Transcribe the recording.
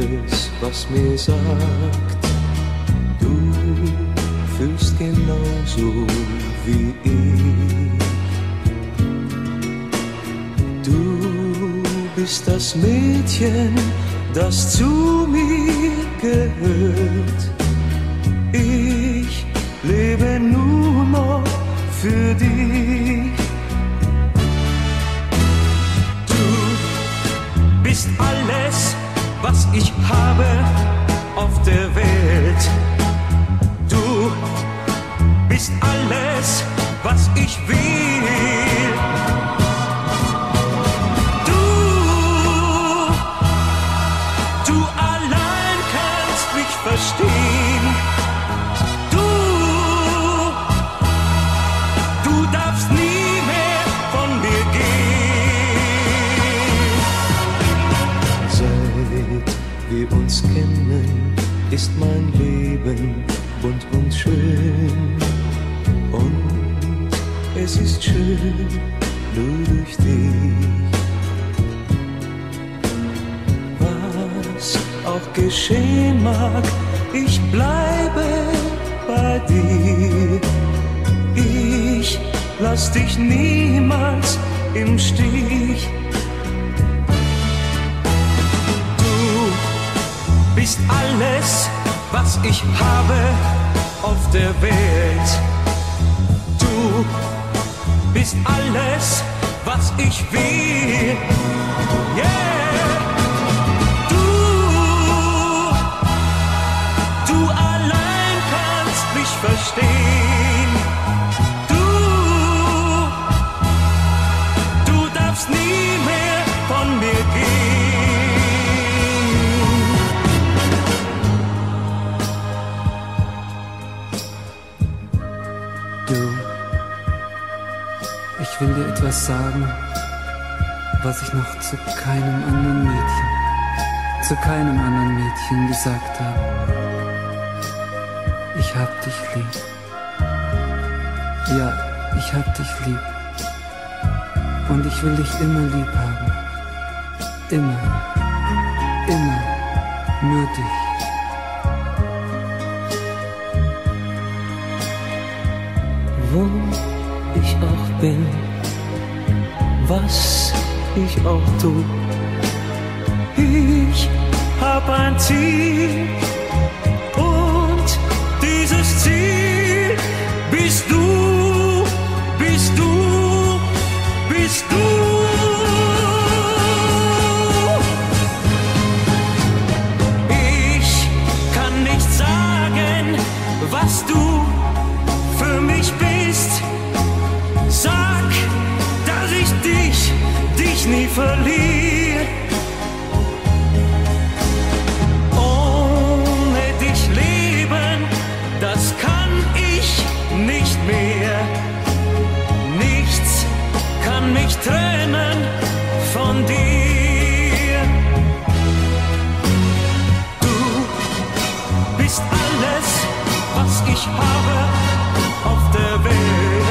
vieles, was mir sagt, du fühlst genauso wie ich. Du bist das Mädchen, das zu mir gehört. Ich lebe nur noch für dich. Du bist alles, was ich habe auf der Welt. Du bist alles, was ich will. Du, du allein kannst mich verstehen. Es ist schön, nur durch dich. Was auch geschehen mag, ich bleibe bei dir. Ich lass dich niemals im Stich. Du bist alles, was ich habe auf der Welt. Du bist alles, was ich will. Ich will dir etwas sagen, was ich noch zu keinem anderen Mädchen, zu keinem anderen Mädchen gesagt habe. Ich hab dich lieb. Ja, ich hab dich lieb. Und ich will dich immer lieb haben. Immer, immer, nur dich. wo ich auch bin, was ich auch tu. Ich hab ein Ziel und dieses Ziel bist du, bist du, bist du. Ich kann nicht sagen, was du dich nie verliere. Ohne dich leben, das kann ich nicht mehr. Nichts kann mich trennen von dir. Du bist alles, was ich habe auf der Welt.